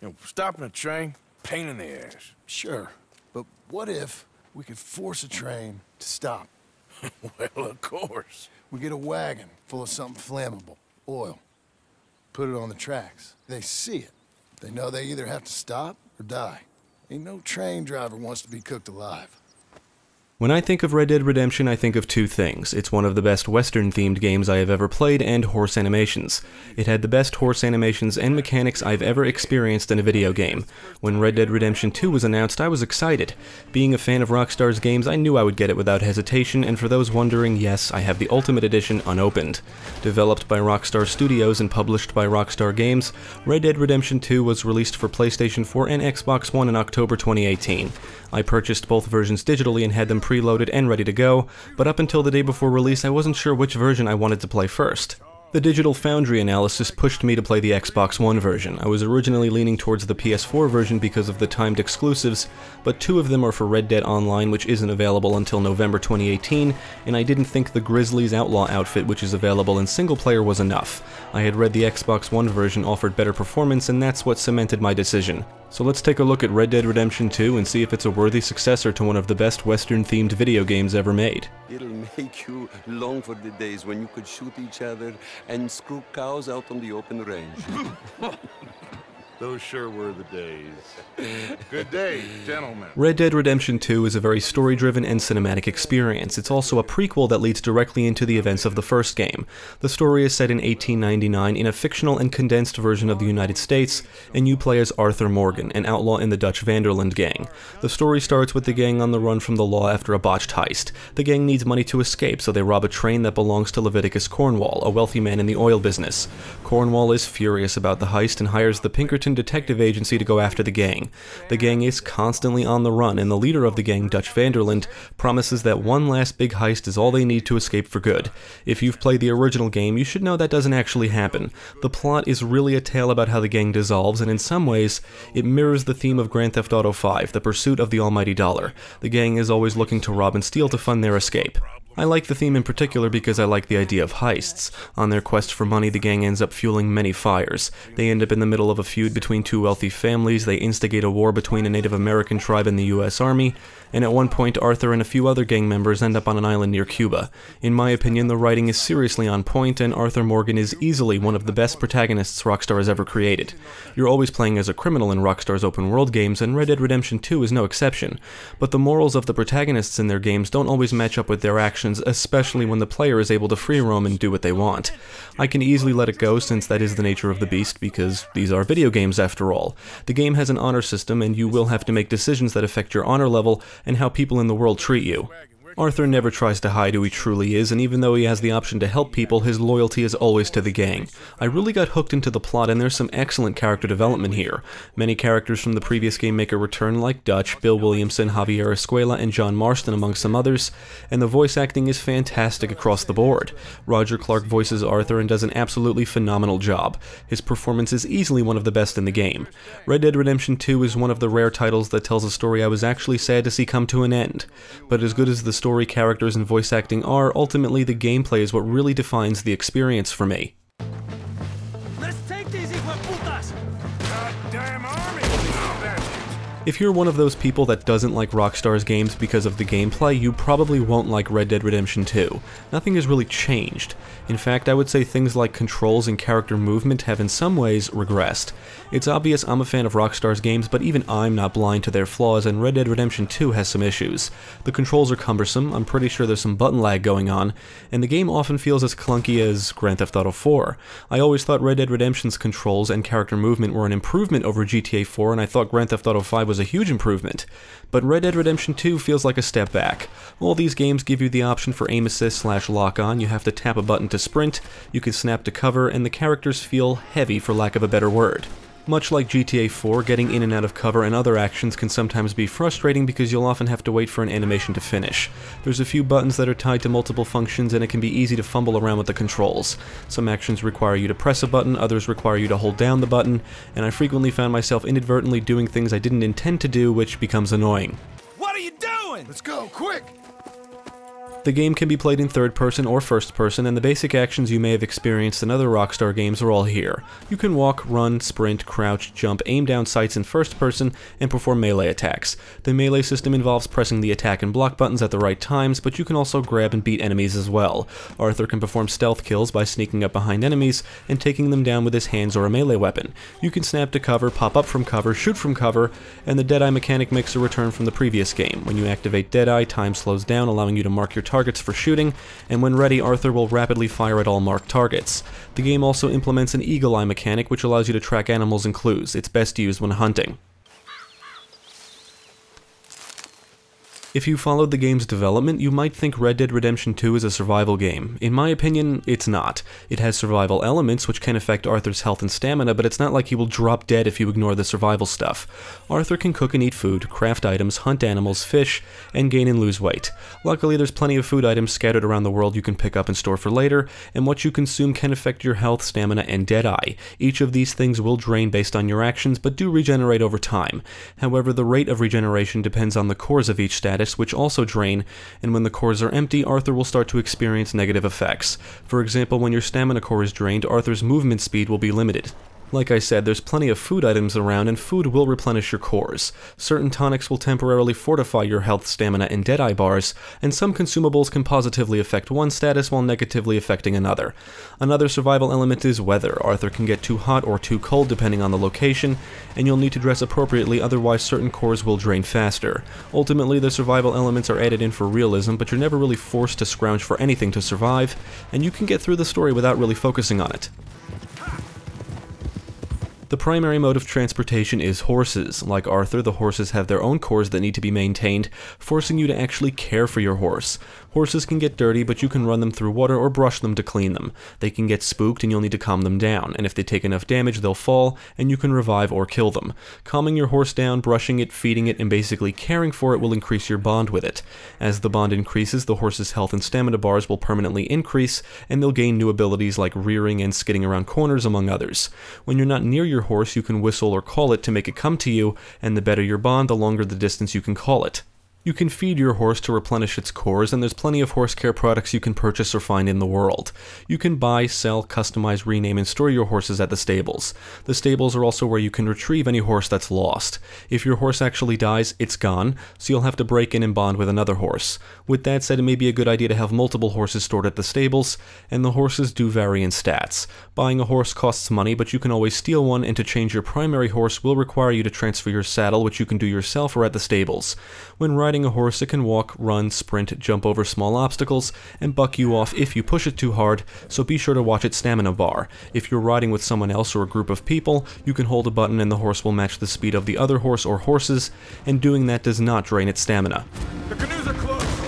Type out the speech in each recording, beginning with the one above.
You know, stopping a train, pain in the ass. Sure, but what if we could force a train to stop? well, of course. We get a wagon full of something flammable, oil. Put it on the tracks. They see it. They know they either have to stop or die. Ain't no train driver wants to be cooked alive. When I think of Red Dead Redemption, I think of two things. It's one of the best Western themed games I have ever played, and horse animations. It had the best horse animations and mechanics I've ever experienced in a video game. When Red Dead Redemption 2 was announced, I was excited. Being a fan of Rockstar's games, I knew I would get it without hesitation, and for those wondering, yes, I have the Ultimate Edition unopened. Developed by Rockstar Studios and published by Rockstar Games, Red Dead Redemption 2 was released for PlayStation 4 and Xbox One in October 2018. I purchased both versions digitally and had them preloaded and ready to go, but up until the day before release I wasn't sure which version I wanted to play first. The Digital Foundry analysis pushed me to play the Xbox One version. I was originally leaning towards the PS4 version because of the timed exclusives, but two of them are for Red Dead Online, which isn't available until November 2018, and I didn't think the Grizzlies Outlaw outfit, which is available in single player, was enough. I had read the Xbox One version offered better performance, and that's what cemented my decision. So let's take a look at Red Dead Redemption 2 and see if it's a worthy successor to one of the best Western-themed video games ever made. It'll make you long for the days when you could shoot each other and screw cows out on the open range. Those sure were the days. Good day, gentlemen. Red Dead Redemption 2 is a very story-driven and cinematic experience. It's also a prequel that leads directly into the events of the first game. The story is set in 1899 in a fictional and condensed version of the United States, and you play as Arthur Morgan, an outlaw in the Dutch Van der Linde gang. The story starts with the gang on the run from the law after a botched heist. The gang needs money to escape, so they rob a train that belongs to Leviticus Cornwall, a wealthy man in the oil business. Cornwall is furious about the heist and hires the Pinkerton detective agency to go after the gang. The gang is constantly on the run, and the leader of the gang, Dutch Van der Linde, promises that one last big heist is all they need to escape for good. If you've played the original game, you should know that doesn't actually happen. The plot is really a tale about how the gang dissolves, and in some ways, it mirrors the theme of Grand Theft Auto 5, the pursuit of the almighty dollar. The gang is always looking to rob and steal to fund their escape. I like the theme in particular because I like the idea of heists. On their quest for money, the gang ends up fueling many fires. They end up in the middle of a feud between two wealthy families, they instigate a war between a Native American tribe and the US Army, and at one point Arthur and a few other gang members end up on an island near Cuba. In my opinion, the writing is seriously on point, and Arthur Morgan is easily one of the best protagonists Rockstar has ever created. You're always playing as a criminal in Rockstar's open world games, and Red Dead Redemption 2 is no exception, but the morals of the protagonists in their games don't always match up with their actions actions, especially when the player is able to free roam and do what they want. I can easily let it go since that is the nature of the beast because these are video games after all. The game has an honor system and you will have to make decisions that affect your honor level and how people in the world treat you. Arthur never tries to hide who he truly is, and even though he has the option to help people, his loyalty is always to the gang. I really got hooked into the plot, and there's some excellent character development here. Many characters from the previous game make a return, like Dutch, Bill Williamson, Javier Escuela, and John Marston, among some others, and the voice acting is fantastic across the board. Roger Clark voices Arthur and does an absolutely phenomenal job. His performance is easily one of the best in the game. Red Dead Redemption 2 is one of the rare titles that tells a story I was actually sad to see come to an end. But as good as the story, characters, and voice acting are, ultimately the gameplay is what really defines the experience for me. If you're one of those people that doesn't like Rockstar's games because of the gameplay, you probably won't like Red Dead Redemption 2. Nothing has really changed. In fact, I would say things like controls and character movement have in some ways regressed. It's obvious I'm a fan of Rockstar's games, but even I'm not blind to their flaws, and Red Dead Redemption 2 has some issues. The controls are cumbersome, I'm pretty sure there's some button lag going on, and the game often feels as clunky as Grand Theft Auto 4. I always thought Red Dead Redemption's controls and character movement were an improvement over GTA 4, and I thought Grand Theft Auto 5 was a huge improvement, but Red Dead Redemption 2 feels like a step back. All these games give you the option for aim assist slash lock on, you have to tap a button to sprint, you can snap to cover, and the characters feel heavy for lack of a better word. Much like GTA 4, getting in and out of cover and other actions can sometimes be frustrating because you'll often have to wait for an animation to finish. There's a few buttons that are tied to multiple functions and it can be easy to fumble around with the controls. Some actions require you to press a button, others require you to hold down the button, and I frequently found myself inadvertently doing things I didn't intend to do which becomes annoying. What are you doing? Let's go, quick! The game can be played in third person or first person, and the basic actions you may have experienced in other Rockstar games are all here. You can walk, run, sprint, crouch, jump, aim down sights in first person, and perform melee attacks. The melee system involves pressing the attack and block buttons at the right times, but you can also grab and beat enemies as well. Arthur can perform stealth kills by sneaking up behind enemies and taking them down with his hands or a melee weapon. You can snap to cover, pop up from cover, shoot from cover, and the Deadeye mechanic makes a return from the previous game. When you activate Deadeye, time slows down, allowing you to mark your targets for shooting, and when ready, Arthur will rapidly fire at all marked targets. The game also implements an eagle eye mechanic which allows you to track animals and clues. It's best used when hunting. If you followed the game's development, you might think Red Dead Redemption 2 is a survival game. In my opinion, it's not. It has survival elements which can affect Arthur's health and stamina, but it's not like he will drop dead if you ignore the survival stuff. Arthur can cook and eat food, craft items, hunt animals, fish, and gain and lose weight. Luckily, there's plenty of food items scattered around the world you can pick up and store for later, and what you consume can affect your health, stamina, and deadeye. Each of these things will drain based on your actions, but do regenerate over time. However, the rate of regeneration depends on the cores of each status which also drain, and when the cores are empty, Arthur will start to experience negative effects. For example, when your stamina core is drained, Arthur's movement speed will be limited. Like I said, there's plenty of food items around, and food will replenish your cores. Certain tonics will temporarily fortify your health, stamina, and Deadeye bars, and some consumables can positively affect one status while negatively affecting another. Another survival element is weather. Arthur can get too hot or too cold depending on the location, and you'll need to dress appropriately, otherwise certain cores will drain faster. Ultimately, the survival elements are added in for realism, but you're never really forced to scrounge for anything to survive, and you can get through the story without really focusing on it. The primary mode of transportation is horses. Like Arthur, the horses have their own cores that need to be maintained, forcing you to actually care for your horse. Horses can get dirty, but you can run them through water or brush them to clean them. They can get spooked and you'll need to calm them down, and if they take enough damage they'll fall, and you can revive or kill them. Calming your horse down, brushing it, feeding it, and basically caring for it will increase your bond with it. As the bond increases, the horse's health and stamina bars will permanently increase, and they'll gain new abilities like rearing and skidding around corners, among others. When you're not near your horse, you can whistle or call it to make it come to you, and the better your bond, the longer the distance you can call it. You can feed your horse to replenish its cores, and there's plenty of horse care products you can purchase or find in the world. You can buy, sell, customize, rename, and store your horses at the stables. The stables are also where you can retrieve any horse that's lost. If your horse actually dies, it's gone, so you'll have to break in and bond with another horse. With that said, it may be a good idea to have multiple horses stored at the stables, and the horses do vary in stats. Buying a horse costs money, but you can always steal one, and to change your primary horse will require you to transfer your saddle, which you can do yourself or at the stables. When riding riding a horse, that can walk, run, sprint, jump over small obstacles, and buck you off if you push it too hard, so be sure to watch its stamina bar. If you're riding with someone else or a group of people, you can hold a button and the horse will match the speed of the other horse or horses, and doing that does not drain its stamina. The canoes are close!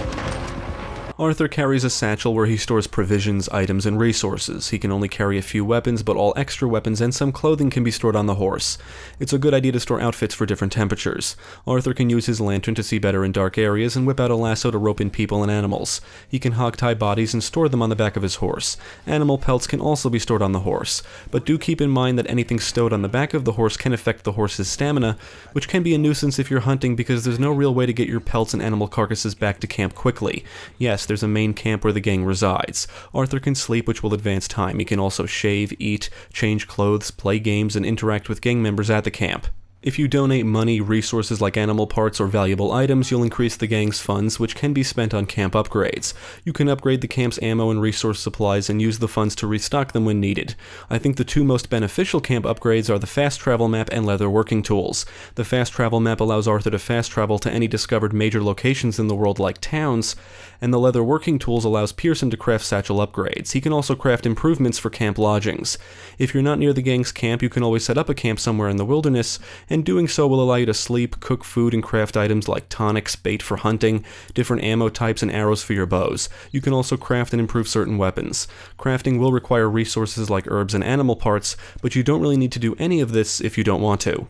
Arthur carries a satchel where he stores provisions, items, and resources. He can only carry a few weapons, but all extra weapons and some clothing can be stored on the horse. It's a good idea to store outfits for different temperatures. Arthur can use his lantern to see better in dark areas and whip out a lasso to rope in people and animals. He can hog tie bodies and store them on the back of his horse. Animal pelts can also be stored on the horse, but do keep in mind that anything stowed on the back of the horse can affect the horse's stamina, which can be a nuisance if you're hunting because there's no real way to get your pelts and animal carcasses back to camp quickly. Yes, there's a main camp where the gang resides. Arthur can sleep, which will advance time. He can also shave, eat, change clothes, play games, and interact with gang members at the camp. If you donate money, resources like animal parts, or valuable items, you'll increase the gang's funds, which can be spent on camp upgrades. You can upgrade the camp's ammo and resource supplies and use the funds to restock them when needed. I think the two most beneficial camp upgrades are the fast travel map and leather working tools. The fast travel map allows Arthur to fast travel to any discovered major locations in the world like towns, and the leather working tools allows Pearson to craft satchel upgrades. He can also craft improvements for camp lodgings. If you're not near the gang's camp, you can always set up a camp somewhere in the wilderness, and doing so will allow you to sleep, cook food, and craft items like tonics, bait for hunting, different ammo types, and arrows for your bows. You can also craft and improve certain weapons. Crafting will require resources like herbs and animal parts, but you don't really need to do any of this if you don't want to.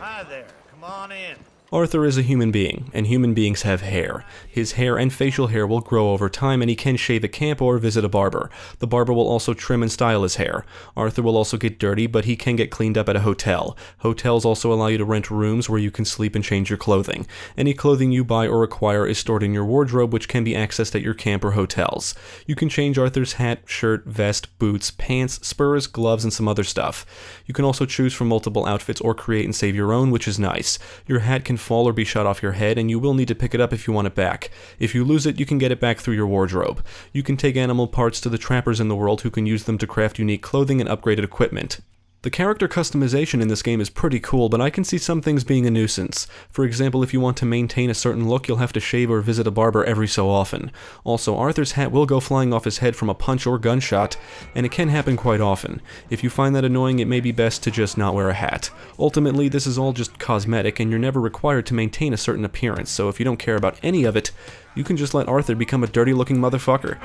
Hi there. Come on in. Arthur is a human being, and human beings have hair. His hair and facial hair will grow over time, and he can shave at camp or visit a barber. The barber will also trim and style his hair. Arthur will also get dirty, but he can get cleaned up at a hotel. Hotels also allow you to rent rooms where you can sleep and change your clothing. Any clothing you buy or acquire is stored in your wardrobe, which can be accessed at your camp or hotels. You can change Arthur's hat, shirt, vest, boots, pants, spurs, gloves, and some other stuff. You can also choose from multiple outfits or create and save your own, which is nice. Your hat can fall or be shot off your head, and you will need to pick it up if you want it back. If you lose it, you can get it back through your wardrobe. You can take animal parts to the trappers in the world who can use them to craft unique clothing and upgraded equipment. The character customization in this game is pretty cool, but I can see some things being a nuisance. For example, if you want to maintain a certain look, you'll have to shave or visit a barber every so often. Also, Arthur's hat will go flying off his head from a punch or gunshot, and it can happen quite often. If you find that annoying, it may be best to just not wear a hat. Ultimately, this is all just cosmetic, and you're never required to maintain a certain appearance, so if you don't care about any of it, you can just let Arthur become a dirty looking motherfucker.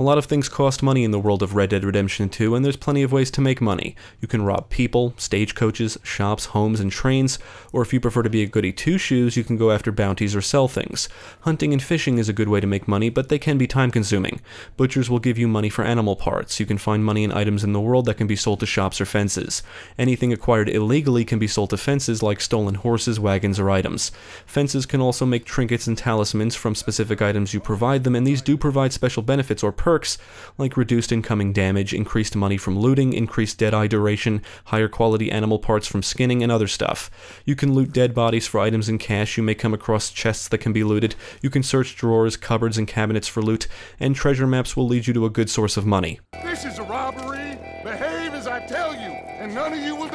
A lot of things cost money in the world of Red Dead Redemption 2, and there's plenty of ways to make money. You can rob people, stagecoaches, shops, homes, and trains, or if you prefer to be a goody two shoes, you can go after bounties or sell things. Hunting and fishing is a good way to make money, but they can be time consuming. Butchers will give you money for animal parts. You can find money in items in the world that can be sold to shops or fences. Anything acquired illegally can be sold to fences, like stolen horses, wagons, or items. Fences can also make trinkets and talismans from specific items you provide them, and these do provide special benefits or perks perks like reduced incoming damage, increased money from looting, increased dead-eye duration, higher quality animal parts from skinning, and other stuff. You can loot dead bodies for items and cash, you may come across chests that can be looted, you can search drawers, cupboards, and cabinets for loot, and treasure maps will lead you to a good source of money. This is a robbery. Behave as I tell you, and none of you will.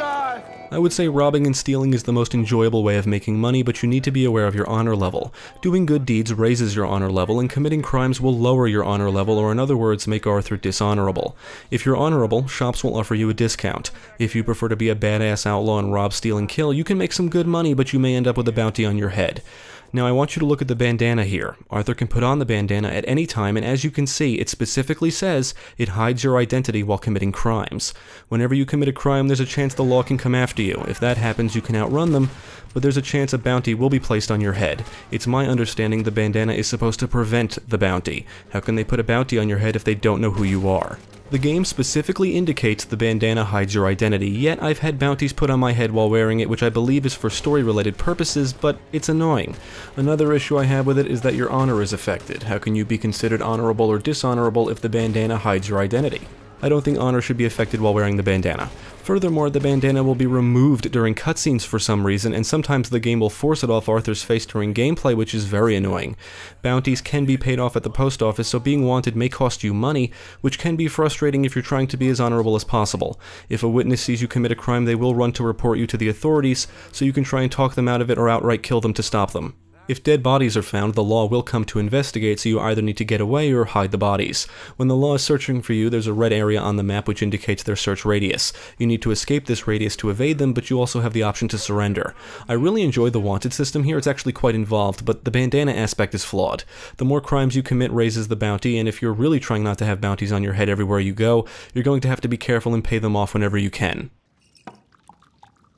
I would say robbing and stealing is the most enjoyable way of making money, but you need to be aware of your honor level. Doing good deeds raises your honor level, and committing crimes will lower your honor level, or in other words, make Arthur dishonorable. If you're honorable, shops will offer you a discount. If you prefer to be a badass outlaw and rob, steal, and kill, you can make some good money, but you may end up with a bounty on your head. Now I want you to look at the bandana here. Arthur can put on the bandana at any time, and as you can see, it specifically says it hides your identity while committing crimes. Whenever you commit a crime, there's a chance the law can come after you. If that happens, you can outrun them, but there's a chance a bounty will be placed on your head. It's my understanding the bandana is supposed to prevent the bounty. How can they put a bounty on your head if they don't know who you are? The game specifically indicates the bandana hides your identity, yet I've had bounties put on my head while wearing it, which I believe is for story-related purposes, but it's annoying. Another issue I have with it is that your honor is affected. How can you be considered honorable or dishonorable if the bandana hides your identity? I don't think honor should be affected while wearing the bandana. Furthermore, the bandana will be removed during cutscenes for some reason, and sometimes the game will force it off Arthur's face during gameplay, which is very annoying. Bounties can be paid off at the post office, so being wanted may cost you money, which can be frustrating if you're trying to be as honorable as possible. If a witness sees you commit a crime, they will run to report you to the authorities, so you can try and talk them out of it or outright kill them to stop them. If dead bodies are found, the law will come to investigate, so you either need to get away or hide the bodies. When the law is searching for you, there's a red area on the map which indicates their search radius. You need to escape this radius to evade them, but you also have the option to surrender. I really enjoy the wanted system here, it's actually quite involved, but the bandana aspect is flawed. The more crimes you commit raises the bounty, and if you're really trying not to have bounties on your head everywhere you go, you're going to have to be careful and pay them off whenever you can.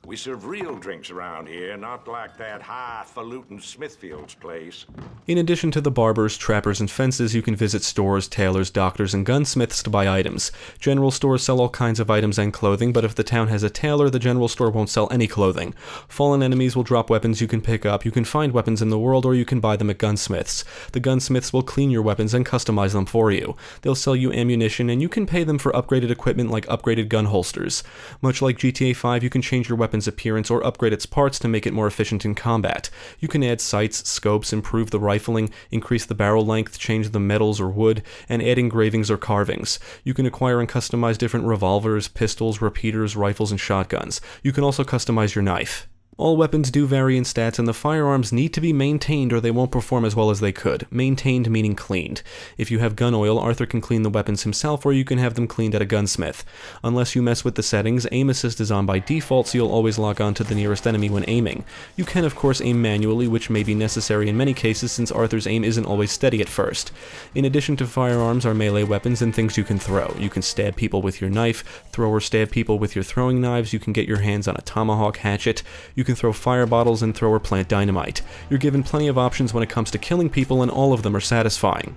We serve real drinks around here, not like that highfalutin Smithfield's place. In addition to the barbers, trappers, and fences, you can visit stores, tailors, doctors, and gunsmiths to buy items. General stores sell all kinds of items and clothing, but if the town has a tailor, the general store won't sell any clothing. Fallen enemies will drop weapons you can pick up, you can find weapons in the world, or you can buy them at gunsmiths. The gunsmiths will clean your weapons and customize them for you. They'll sell you ammunition, and you can pay them for upgraded equipment like upgraded gun holsters. Much like GTA 5, you can change your weapons weapon's appearance or upgrade its parts to make it more efficient in combat. You can add sights, scopes, improve the rifling, increase the barrel length, change the metals or wood, and add engravings or carvings. You can acquire and customize different revolvers, pistols, repeaters, rifles, and shotguns. You can also customize your knife. All weapons do vary in stats, and the firearms need to be maintained or they won't perform as well as they could. Maintained meaning cleaned. If you have gun oil, Arthur can clean the weapons himself, or you can have them cleaned at a gunsmith. Unless you mess with the settings, aim assist is on by default, so you'll always lock on to the nearest enemy when aiming. You can, of course, aim manually, which may be necessary in many cases since Arthur's aim isn't always steady at first. In addition to firearms are melee weapons and things you can throw. You can stab people with your knife, throw or stab people with your throwing knives, you can get your hands on a tomahawk hatchet, you can throw fire bottles and throw or plant dynamite. You're given plenty of options when it comes to killing people and all of them are satisfying.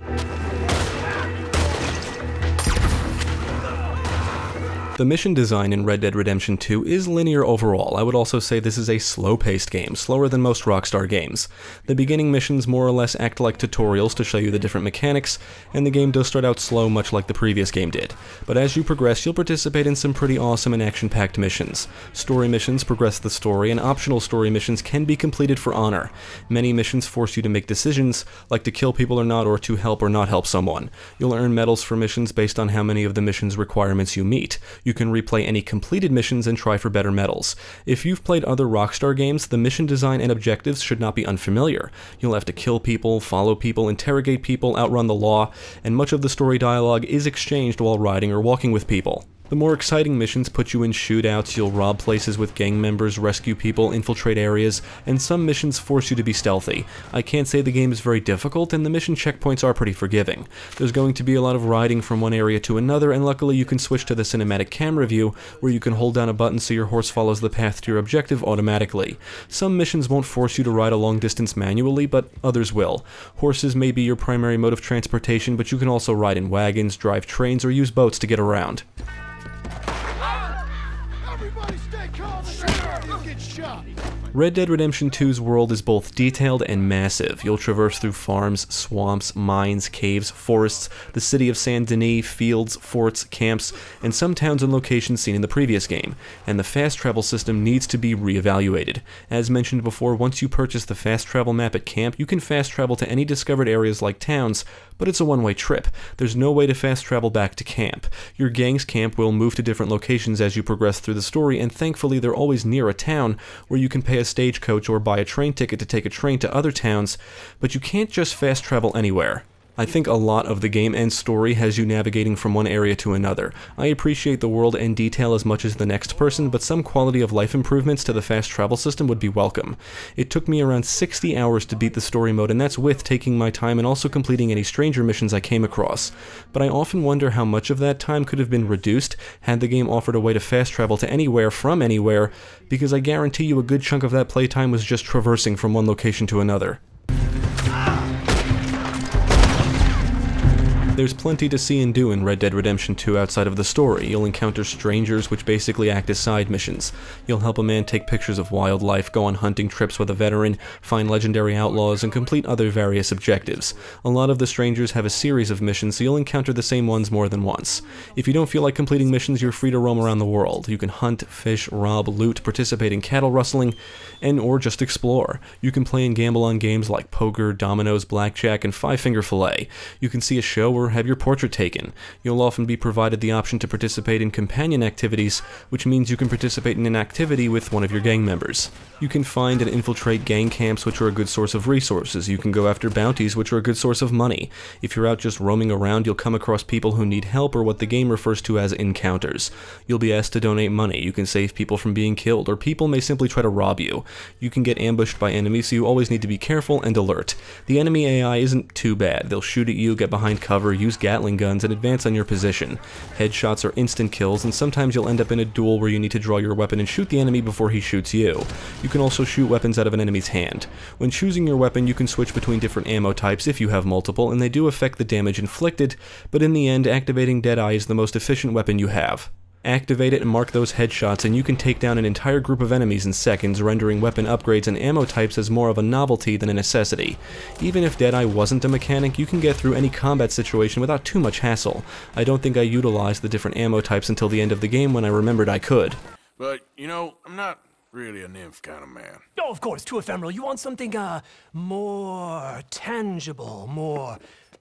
The mission design in Red Dead Redemption 2 is linear overall. I would also say this is a slow-paced game, slower than most Rockstar games. The beginning missions more or less act like tutorials to show you the different mechanics, and the game does start out slow much like the previous game did. But as you progress, you'll participate in some pretty awesome and action-packed missions. Story missions progress the story, and optional story missions can be completed for honor. Many missions force you to make decisions, like to kill people or not, or to help or not help someone. You'll earn medals for missions based on how many of the mission's requirements you meet. You can replay any completed missions and try for better medals. If you've played other Rockstar games, the mission design and objectives should not be unfamiliar. You'll have to kill people, follow people, interrogate people, outrun the law, and much of the story dialogue is exchanged while riding or walking with people. The more exciting missions put you in shootouts, you'll rob places with gang members, rescue people, infiltrate areas, and some missions force you to be stealthy. I can't say the game is very difficult, and the mission checkpoints are pretty forgiving. There's going to be a lot of riding from one area to another, and luckily you can switch to the cinematic camera view, where you can hold down a button so your horse follows the path to your objective automatically. Some missions won't force you to ride a long distance manually, but others will. Horses may be your primary mode of transportation, but you can also ride in wagons, drive trains, or use boats to get around. Shot. Red Dead Redemption 2's world is both detailed and massive. You'll traverse through farms, swamps, mines, caves, forests, the city of Saint Denis, fields, forts, camps, and some towns and locations seen in the previous game, and the fast travel system needs to be re-evaluated. As mentioned before, once you purchase the fast travel map at camp, you can fast travel to any discovered areas like towns, but it's a one-way trip. There's no way to fast travel back to camp. Your gang's camp will move to different locations as you progress through the story, and thankfully they're always near a town where you can pay a stagecoach or buy a train ticket to take a train to other towns, but you can't just fast travel anywhere. I think a lot of the game and story has you navigating from one area to another. I appreciate the world and detail as much as the next person, but some quality of life improvements to the fast travel system would be welcome. It took me around 60 hours to beat the story mode, and that's with taking my time and also completing any stranger missions I came across. But I often wonder how much of that time could have been reduced had the game offered a way to fast travel to anywhere from anywhere, because I guarantee you a good chunk of that playtime was just traversing from one location to another. There's plenty to see and do in Red Dead Redemption 2 outside of the story. You'll encounter strangers, which basically act as side missions. You'll help a man take pictures of wildlife, go on hunting trips with a veteran, find legendary outlaws, and complete other various objectives. A lot of the strangers have a series of missions, so you'll encounter the same ones more than once. If you don't feel like completing missions, you're free to roam around the world. You can hunt, fish, rob, loot, participate in cattle rustling, and or just explore. You can play and gamble on games like poker, dominoes, blackjack, and five finger fillet. You can see a show or have your portrait taken. You'll often be provided the option to participate in companion activities, which means you can participate in an activity with one of your gang members. You can find and infiltrate gang camps, which are a good source of resources. You can go after bounties, which are a good source of money. If you're out just roaming around, you'll come across people who need help or what the game refers to as encounters. You'll be asked to donate money. You can save people from being killed, or people may simply try to rob you. You can get ambushed by enemies, so you always need to be careful and alert. The enemy AI isn't too bad. They'll shoot at you, get behind cover, use Gatling guns, and advance on your position. Headshots are instant kills, and sometimes you'll end up in a duel where you need to draw your weapon and shoot the enemy before he shoots you. You can also shoot weapons out of an enemy's hand. When choosing your weapon, you can switch between different ammo types if you have multiple, and they do affect the damage inflicted, but in the end, activating Deadeye is the most efficient weapon you have. Activate it and mark those headshots and you can take down an entire group of enemies in seconds, rendering weapon upgrades and ammo types as more of a novelty than a necessity. Even if Deadeye wasn't a mechanic, you can get through any combat situation without too much hassle. I don't think I utilized the different ammo types until the end of the game when I remembered I could. But, you know, I'm not really a nymph kind of man. Oh, of course, too ephemeral. You want something, uh, more tangible, more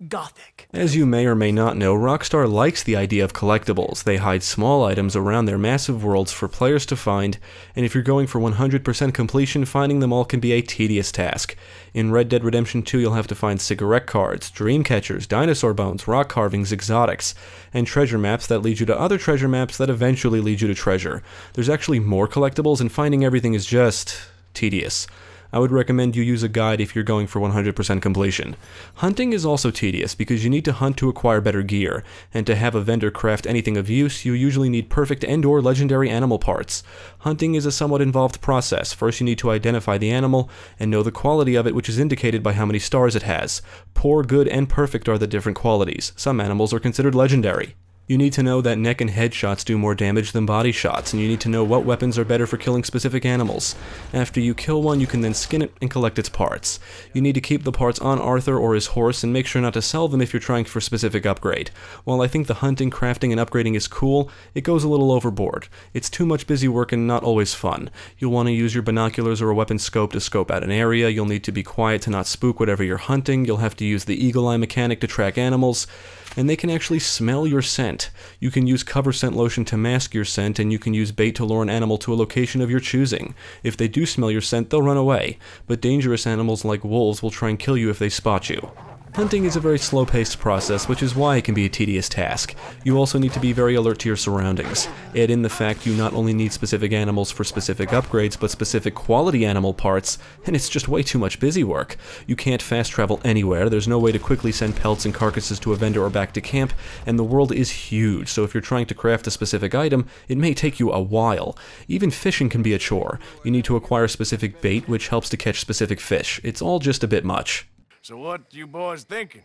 gothic. As you may or may not know, Rockstar likes the idea of collectibles. They hide small items around their massive worlds for players to find, and if you're going for 100% completion, finding them all can be a tedious task. In Red Dead Redemption 2, you'll have to find cigarette cards, dream catchers, dinosaur bones, rock carvings, exotics, and treasure maps that lead you to other treasure maps that eventually lead you to treasure. There's actually more collectibles, and finding everything is just tedious. I would recommend you use a guide if you're going for 100% completion. Hunting is also tedious because you need to hunt to acquire better gear, and to have a vendor craft anything of use, you usually need perfect and or legendary animal parts. Hunting is a somewhat involved process. First you need to identify the animal and know the quality of it which is indicated by how many stars it has. Poor, good, and perfect are the different qualities. Some animals are considered legendary. You need to know that neck and head shots do more damage than body shots, and you need to know what weapons are better for killing specific animals. After you kill one, you can then skin it and collect its parts. You need to keep the parts on Arthur or his horse and make sure not to sell them if you're trying for a specific upgrade. While I think the hunting, crafting, and upgrading is cool, it goes a little overboard. It's too much busy work and not always fun. You'll want to use your binoculars or a weapon scope to scope out an area, you'll need to be quiet to not spook whatever you're hunting, you'll have to use the eagle eye mechanic to track animals, and they can actually smell your scent. You can use cover scent lotion to mask your scent, and you can use bait to lure an animal to a location of your choosing. If they do smell your scent, they'll run away, but dangerous animals like wolves will try and kill you if they spot you. Hunting is a very slow paced process, which is why it can be a tedious task. You also need to be very alert to your surroundings. Add in the fact you not only need specific animals for specific upgrades, but specific quality animal parts, and it's just way too much busy work. You can't fast travel anywhere, there's no way to quickly send pelts and carcasses to a vendor or back to camp, and the world is huge, so if you're trying to craft a specific item, it may take you a while. Even fishing can be a chore. You need to acquire specific bait, which helps to catch specific fish. It's all just a bit much. So what you boys thinking?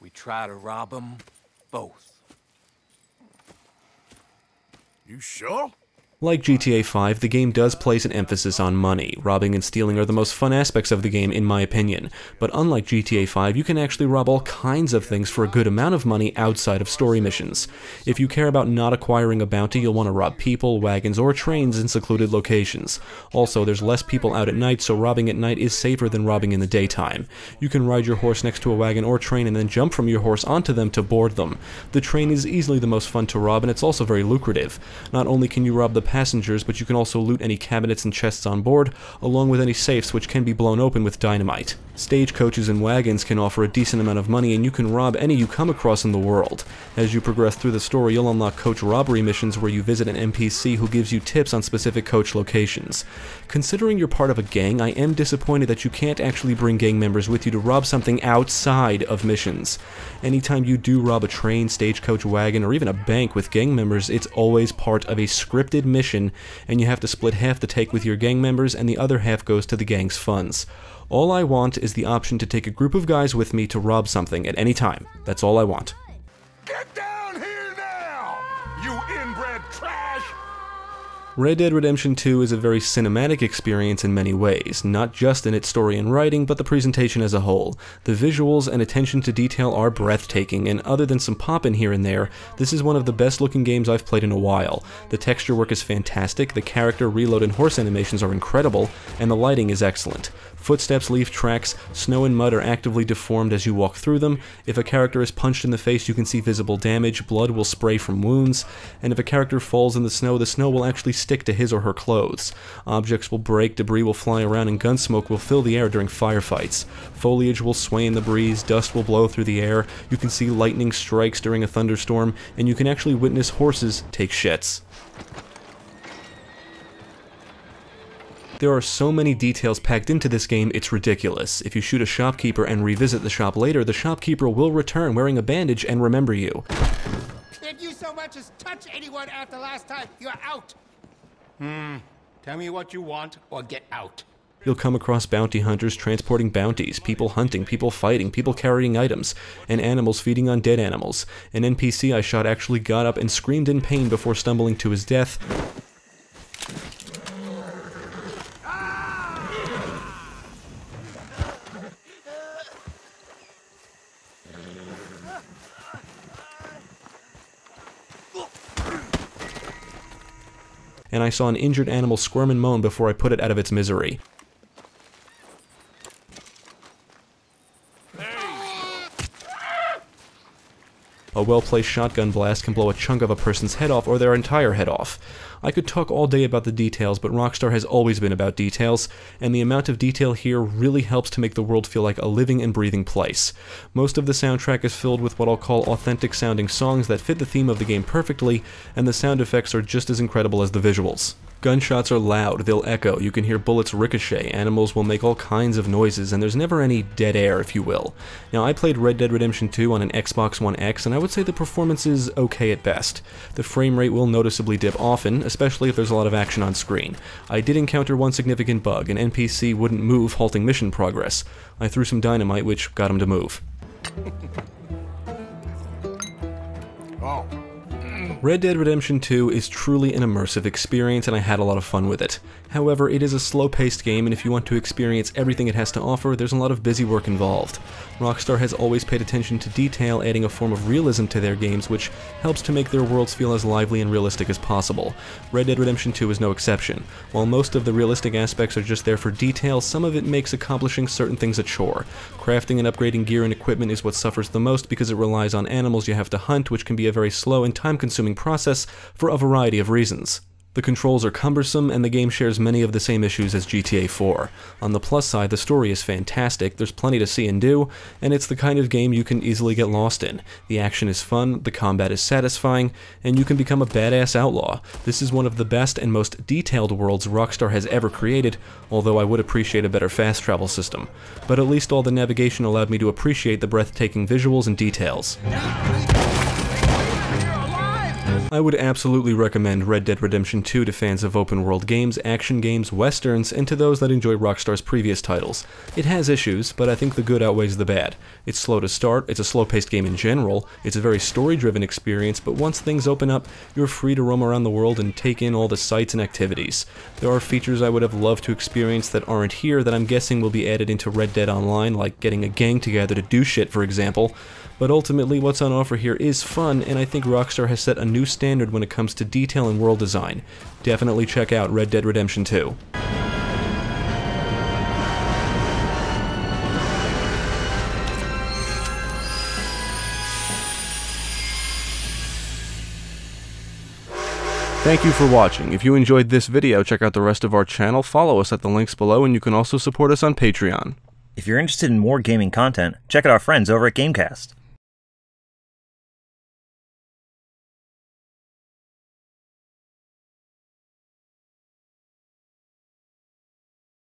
We try to rob them both. You sure? Like GTA 5, the game does place an emphasis on money. Robbing and stealing are the most fun aspects of the game, in my opinion. But unlike GTA 5, you can actually rob all kinds of things for a good amount of money outside of story missions. If you care about not acquiring a bounty, you'll want to rob people, wagons, or trains in secluded locations. Also, there's less people out at night, so robbing at night is safer than robbing in the daytime. You can ride your horse next to a wagon or train and then jump from your horse onto them to board them. The train is easily the most fun to rob, and it's also very lucrative. Not only can you rob the passengers, but you can also loot any cabinets and chests on board, along with any safes which can be blown open with dynamite. Stagecoaches and wagons can offer a decent amount of money, and you can rob any you come across in the world. As you progress through the story, you'll unlock coach robbery missions where you visit an NPC who gives you tips on specific coach locations. Considering you're part of a gang, I am disappointed that you can't actually bring gang members with you to rob something outside of missions. Anytime you do rob a train, stagecoach, wagon, or even a bank with gang members, it's always part of a scripted mission, and you have to split half the take with your gang members, and the other half goes to the gang's funds. All I want is the option to take a group of guys with me to rob something at any time. That's all I want. Get down Red Dead Redemption 2 is a very cinematic experience in many ways, not just in its story and writing, but the presentation as a whole. The visuals and attention to detail are breathtaking, and other than some pop-in here and there, this is one of the best looking games I've played in a while. The texture work is fantastic, the character reload and horse animations are incredible, and the lighting is excellent. Footsteps leave tracks, snow and mud are actively deformed as you walk through them. If a character is punched in the face, you can see visible damage, blood will spray from wounds, and if a character falls in the snow, the snow will actually stick to his or her clothes. Objects will break, debris will fly around, and gun smoke will fill the air during firefights. Foliage will sway in the breeze, dust will blow through the air, you can see lightning strikes during a thunderstorm, and you can actually witness horses take shits. There are so many details packed into this game, it's ridiculous. If you shoot a shopkeeper and revisit the shop later, the shopkeeper will return wearing a bandage and remember you. If you so much as touch anyone after last time, you're out. Hmm. Tell me what you want or get out. You'll come across bounty hunters transporting bounties, people hunting, people fighting, people carrying items, and animals feeding on dead animals. An NPC I shot actually got up and screamed in pain before stumbling to his death. I saw an injured animal squirm and moan before I put it out of its misery. A well placed shotgun blast can blow a chunk of a person's head off or their entire head off. I could talk all day about the details, but Rockstar has always been about details, and the amount of detail here really helps to make the world feel like a living and breathing place. Most of the soundtrack is filled with what I'll call authentic sounding songs that fit the theme of the game perfectly, and the sound effects are just as incredible as the visuals. Gunshots are loud, they'll echo, you can hear bullets ricochet, animals will make all kinds of noises, and there's never any dead air, if you will. Now, I played Red Dead Redemption 2 on an Xbox One X, and I would say the performance is okay at best. The frame rate will noticeably dip often, especially if there's a lot of action on screen. I did encounter one significant bug, an NPC wouldn't move, halting mission progress. I threw some dynamite, which got him to move. Oh. Red Dead Redemption 2 is truly an immersive experience and I had a lot of fun with it. However, it is a slow-paced game and if you want to experience everything it has to offer, there's a lot of busy work involved. Rockstar has always paid attention to detail, adding a form of realism to their games which helps to make their worlds feel as lively and realistic as possible. Red Dead Redemption 2 is no exception. While most of the realistic aspects are just there for detail, some of it makes accomplishing certain things a chore. Crafting and upgrading gear and equipment is what suffers the most because it relies on animals you have to hunt, which can be a very slow and time-consuming process for a variety of reasons. The controls are cumbersome, and the game shares many of the same issues as GTA 4. On the plus side, the story is fantastic, there's plenty to see and do, and it's the kind of game you can easily get lost in. The action is fun, the combat is satisfying, and you can become a badass outlaw. This is one of the best and most detailed worlds Rockstar has ever created, although I would appreciate a better fast travel system. But at least all the navigation allowed me to appreciate the breathtaking visuals and details. I would absolutely recommend Red Dead Redemption 2 to fans of open world games, action games, westerns, and to those that enjoy Rockstar's previous titles. It has issues, but I think the good outweighs the bad. It's slow to start, it's a slow paced game in general, it's a very story driven experience, but once things open up, you're free to roam around the world and take in all the sights and activities. There are features I would have loved to experience that aren't here that I'm guessing will be added into Red Dead Online, like getting a gang together to do shit, for example but ultimately what's on offer here is fun, and I think Rockstar has set a new standard when it comes to detail and world design. Definitely check out Red Dead Redemption 2. Thank you for watching. If you enjoyed this video, check out the rest of our channel, follow us at the links below, and you can also support us on Patreon. If you're interested in more gaming content, check out our friends over at Gamecast.